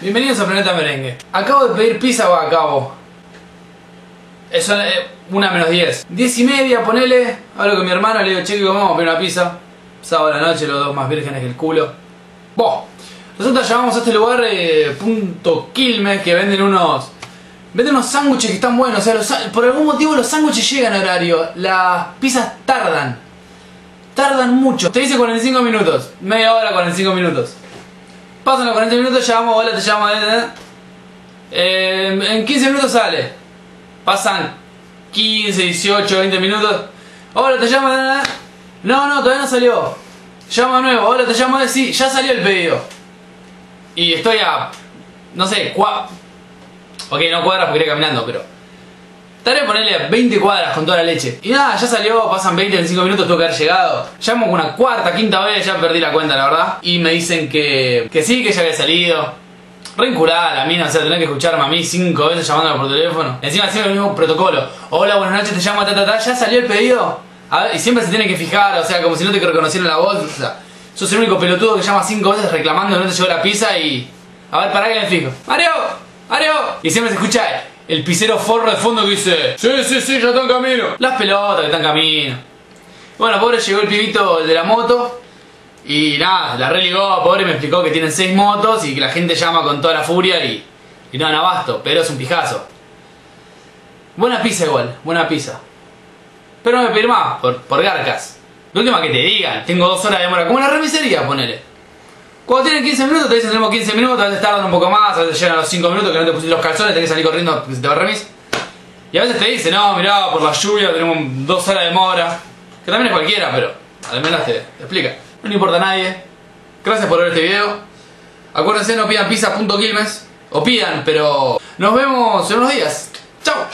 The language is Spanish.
Bienvenidos a Planeta Merengue. Acabo de pedir pizza o acabo. Eso es una menos 10. 10 y media, ponele. Hablo con mi hermano, le digo, che, vamos a pedir una pizza. Sábado a la noche, los dos más vírgenes que el culo. Vos. Resulta llamamos a este lugar, eh, Punto Quilmes, que venden unos. Venden unos sándwiches que están buenos. O sea, los por algún motivo los sándwiches llegan a horario. Las pizzas tardan. Tardan mucho. Te dice 45 minutos. Media hora, 45 minutos. Pasan los 40 minutos, llamamos, hola, te llamo. eh, eh. Eh, en 15 minutos sale. Pasan 15, 18, 20 minutos. Hola, te llamo. eh, eh. No, no, todavía no salió. Llama de nuevo, hola, te llamo. Sí, ya salió el pedido. Y estoy a. No sé, cua... Ok, no cuadras porque iré caminando, pero. A ponerle 20 cuadras con toda la leche. Y nada, ya salió, pasan 20, 25 minutos, tengo que haber llegado. Llamo una cuarta, quinta vez, ya perdí la cuenta, la verdad. Y me dicen que, que sí, que ya había salido. Reinculada la mina, o sea, tener que escucharme a mí cinco veces llamándome por teléfono. Encima haciendo el mismo protocolo. Hola, buenas noches, te llamo, ta, ta, ta, ya salió el pedido. A ver, y siempre se tiene que fijar, o sea, como si no te reconocieran la voz. O sea, sos el único pelotudo que llama cinco veces reclamando que no te llegó la pizza y. A ver, pará que me fijo. ¡Mario! ¡Mario! Y siempre se escucha el pisero forro de fondo que dice: Sí, sí, sí, ya está en camino. Las pelotas que están en camino. Bueno, pobre llegó el pibito de la moto. Y nada, la religó, pobre me explicó que tienen seis motos y que la gente llama con toda la furia y, y no dan abasto, pero es un pijazo. Buena pizza igual, buena pizza. Pero no me pedir más, por, por garcas. La última que te digan, tengo dos horas de demora, como en la remisería, ponele. Cuando tienen 15 minutos, te dicen tenemos 15 minutos, a veces tardan un poco más, a veces llegan a los 5 minutos que no te pusiste los calzones, tenés que salir corriendo se te va el remis. Y a veces te dicen, no, mirá, por la lluvia tenemos dos horas de demora. Que también es cualquiera, pero al menos te, te explica. No le importa a nadie. Gracias por ver este video. Acuérdense, no pidan pizza.quilmes. O pidan, pero nos vemos en unos días. Chao.